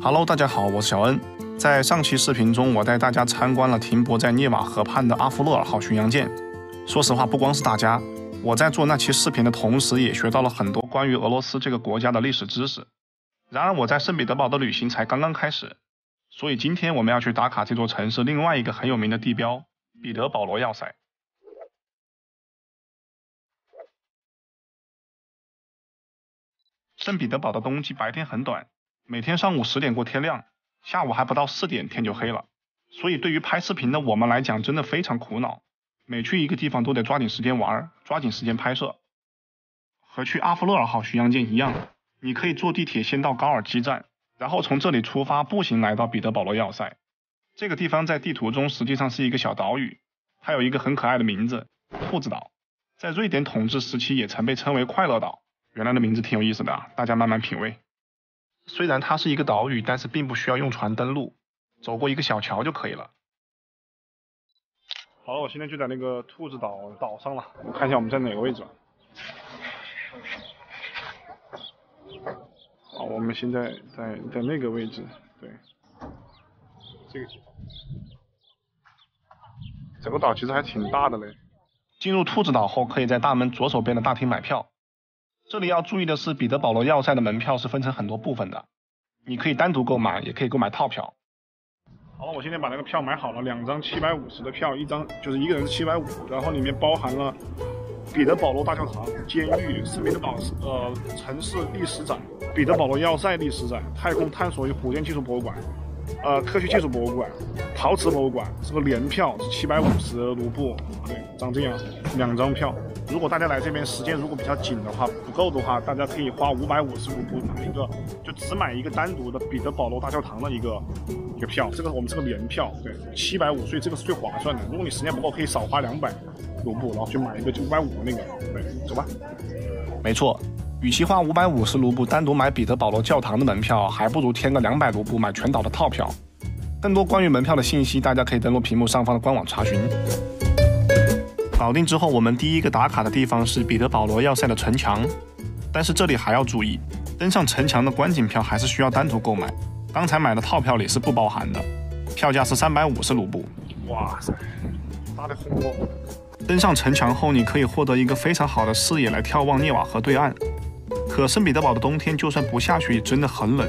Hello，大家好，我是小恩。在上期视频中，我带大家参观了停泊在涅瓦河畔的阿夫勒尔号巡洋舰。说实话，不光是大家，我在做那期视频的同时，也学到了很多关于俄罗斯这个国家的历史知识。然而，我在圣彼得堡的旅行才刚刚开始，所以今天我们要去打卡这座城市另外一个很有名的地标——彼得保罗要塞。圣彼得堡的冬季白天很短。每天上午十点过天亮，下午还不到四点天就黑了，所以对于拍视频的我们来讲，真的非常苦恼。每去一个地方都得抓紧时间玩，抓紧时间拍摄。和去阿夫勒尔号巡洋舰一样，你可以坐地铁先到高尔基站，然后从这里出发步行来到彼得保罗要塞。这个地方在地图中实际上是一个小岛屿，它有一个很可爱的名字——兔子岛。在瑞典统治时期也曾被称为快乐岛。原来的名字挺有意思的，大家慢慢品味。虽然它是一个岛屿，但是并不需要用船登陆，走过一个小桥就可以了。好了，我现在就在那个兔子岛岛上了，我看一下我们在哪个位置。好，我们现在在在那个位置，对，这个地方。整个岛其实还挺大的嘞。进入兔子岛后，可以在大门左手边的大厅买票。这里要注意的是，彼得保罗要塞的门票是分成很多部分的，你可以单独购买，也可以购买套票。好了，我现在把那个票买好了，两张七百五十的票，一张就是一个人是七百五，然后里面包含了彼得保罗大教堂、监狱、圣彼得堡呃城市历史展、彼得保罗要塞历史展、太空探索与火箭技术博物馆。呃，科学技术博物馆、陶瓷博物馆，这个联票是七百五十卢布，对，长这样，两张票。如果大家来这边时间如果比较紧的话，不够的话，大家可以花五百五十卢布买一个，就只买一个单独的彼得保罗大教堂的一个一个票。这个我们是个联票，对，七百五，所以这个是最划算的。如果你时间不够，可以少花两百卢布，然后去买一个就五百五的那个，对，走吧。没错。与其花五百五十卢布单独买彼得保罗教堂的门票，还不如添个两百卢布买全岛的套票。更多关于门票的信息，大家可以登录屏幕上方的官网查询。搞定之后，我们第一个打卡的地方是彼得保罗要塞的城墙。但是这里还要注意，登上城墙的观景票还是需要单独购买，刚才买的套票里是不包含的。票价是三百五十卢布。哇塞，大的红哦！登上城墙后，你可以获得一个非常好的视野来眺望涅瓦河对岸。可圣彼得堡的冬天就算不下雪也真的很冷，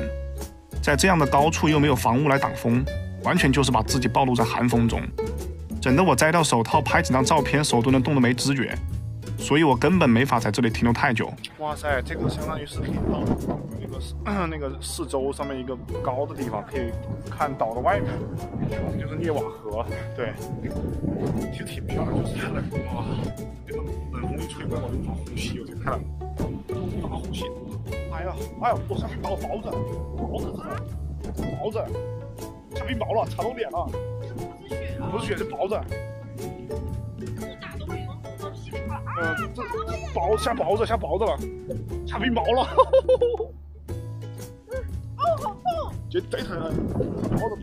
在这样的高处又没有房屋来挡风，完全就是把自己暴露在寒风中，整得我摘掉手套拍几张照片手都能冻得没知觉，所以我根本没法在这里停留太久。哇塞，这个相当于是可以到那个那个四周上面一个高的地方，可以看岛的外面，就是涅瓦河。对，其实挺漂亮，就是太冷哇，那个冷风一吹过来我就无法呼吸，我就太冷。哎呀，哎呀，我上面包包子，包子是包子，下冰雹了，擦到脸了。不是雪，是包子。呃，这包下包子，下包子了，下冰雹了。哦，好痛！绝对疼！包子，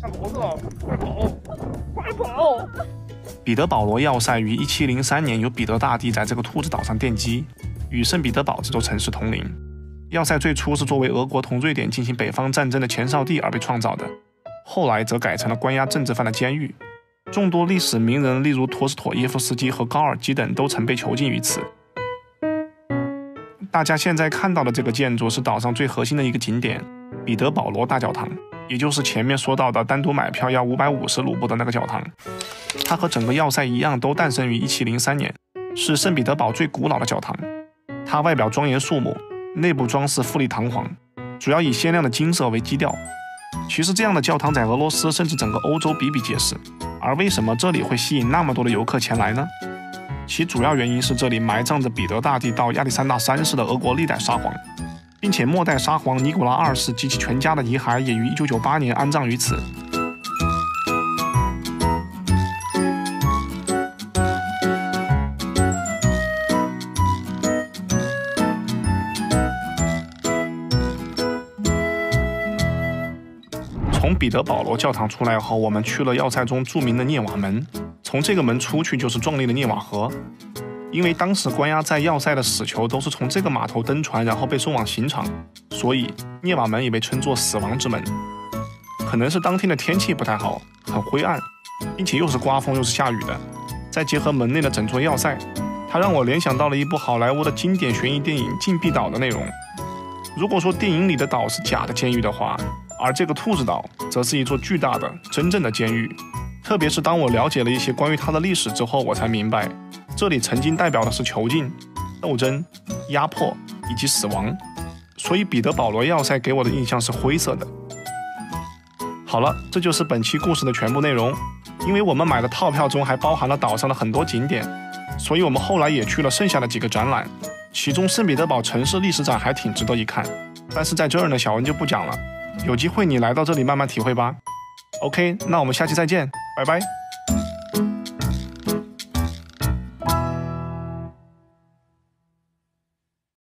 下包子了，快跑！快跑！彼得保罗要塞于1703年由彼得大帝在这个兔子岛上奠基，与圣彼得堡这座城市同龄。要塞最初是作为俄国同瑞典进行北方战争的前哨地而被创造的，后来则改成了关押政治犯的监狱。众多历史名人，例如陀思妥耶夫斯基和高尔基等，都曾被囚禁于此。大家现在看到的这个建筑是岛上最核心的一个景点——彼得保罗大教堂。也就是前面说到的单独买票要五百五十卢布的那个教堂，它和整个要塞一样，都诞生于一七零三年，是圣彼得堡最古老的教堂。它外表庄严肃穆，内部装饰富丽堂皇，主要以鲜亮的金色为基调。其实这样的教堂在俄罗斯甚至整个欧洲比比皆是。而为什么这里会吸引那么多的游客前来呢？其主要原因是这里埋葬着彼得大帝到亚历山大三世的俄国历代沙皇。并且末代沙皇尼古拉二世及其全家的遗骸也于1998年安葬于此。从彼得保罗教堂出来后，我们去了要塞中著名的涅瓦门。从这个门出去就是壮丽的涅瓦河。因为当时关押在要塞的死囚都是从这个码头登船，然后被送往刑场，所以涅瓦门也被称作死亡之门。可能是当天的天气不太好，很灰暗，并且又是刮风又是下雨的，再结合门内的整座要塞，它让我联想到了一部好莱坞的经典悬疑电影《禁闭岛》的内容。如果说电影里的岛是假的监狱的话，而这个兔子岛则是一座巨大的真正的监狱。特别是当我了解了一些关于它的历史之后，我才明白。这里曾经代表的是囚禁、斗争、压迫以及死亡，所以彼得保罗要塞给我的印象是灰色的。好了，这就是本期故事的全部内容。因为我们买的套票中还包含了岛上的很多景点，所以我们后来也去了剩下的几个展览，其中圣彼得堡城市历史展还挺值得一看。但是在这儿呢，小文就不讲了，有机会你来到这里慢慢体会吧。OK，那我们下期再见，拜拜。